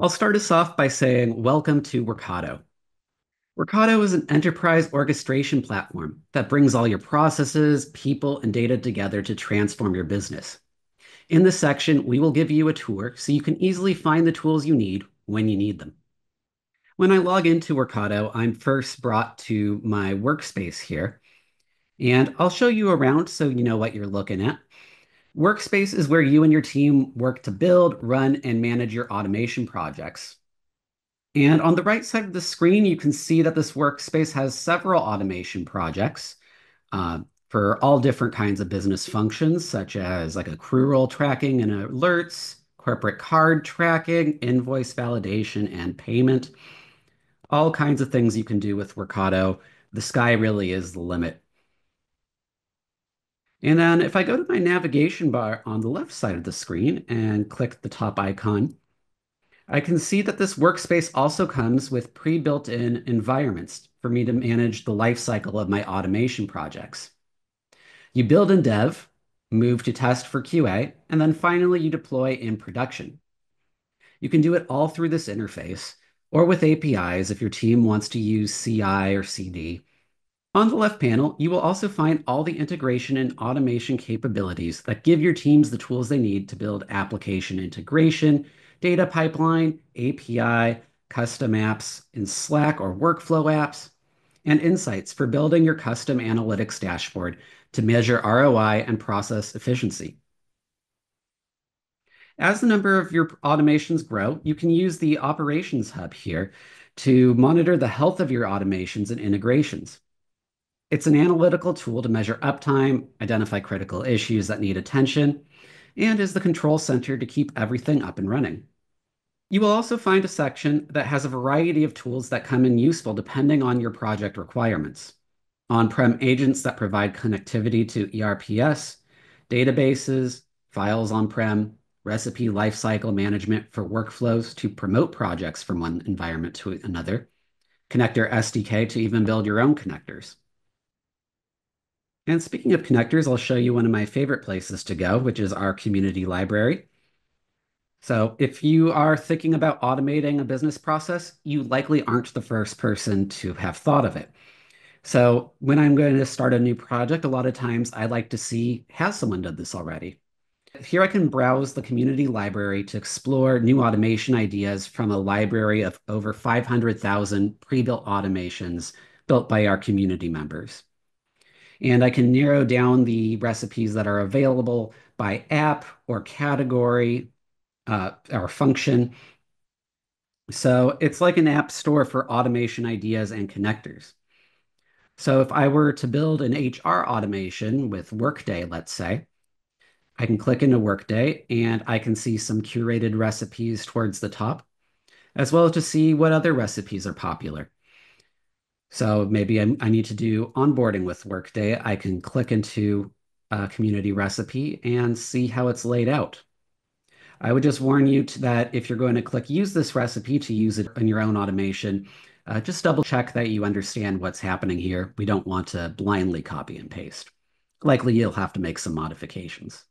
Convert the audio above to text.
I'll start us off by saying welcome to Workato. Workato is an enterprise orchestration platform that brings all your processes, people, and data together to transform your business. In this section, we will give you a tour so you can easily find the tools you need when you need them. When I log into Workato, I'm first brought to my workspace here, and I'll show you around so you know what you're looking at. Workspace is where you and your team work to build, run, and manage your automation projects. And on the right side of the screen, you can see that this workspace has several automation projects uh, for all different kinds of business functions, such as like accrual roll tracking and alerts, corporate card tracking, invoice validation, and payment. All kinds of things you can do with Workato. The sky really is the limit. And then if I go to my navigation bar on the left side of the screen and click the top icon, I can see that this workspace also comes with pre-built in environments for me to manage the lifecycle of my automation projects. You build in dev, move to test for QA, and then finally you deploy in production. You can do it all through this interface or with APIs if your team wants to use CI or CD. On the left panel, you will also find all the integration and automation capabilities that give your teams the tools they need to build application integration, data pipeline, API, custom apps in Slack or workflow apps, and insights for building your custom analytics dashboard to measure ROI and process efficiency. As the number of your automations grow, you can use the Operations Hub here to monitor the health of your automations and integrations. It's an analytical tool to measure uptime, identify critical issues that need attention, and is the control center to keep everything up and running. You will also find a section that has a variety of tools that come in useful depending on your project requirements. On-prem agents that provide connectivity to ERPS, databases, files on-prem, recipe lifecycle management for workflows to promote projects from one environment to another, connector SDK to even build your own connectors. And speaking of connectors, I'll show you one of my favorite places to go, which is our community library. So if you are thinking about automating a business process, you likely aren't the first person to have thought of it. So when I'm going to start a new project, a lot of times I like to see, has someone done this already? Here I can browse the community library to explore new automation ideas from a library of over 500,000 pre-built automations built by our community members and I can narrow down the recipes that are available by app or category uh, or function. So it's like an app store for automation ideas and connectors. So if I were to build an HR automation with Workday, let's say, I can click into Workday and I can see some curated recipes towards the top, as well as to see what other recipes are popular. So maybe I, I need to do onboarding with Workday. I can click into a community recipe and see how it's laid out. I would just warn you that if you're going to click use this recipe to use it in your own automation, uh, just double check that you understand what's happening here. We don't want to blindly copy and paste. Likely you'll have to make some modifications.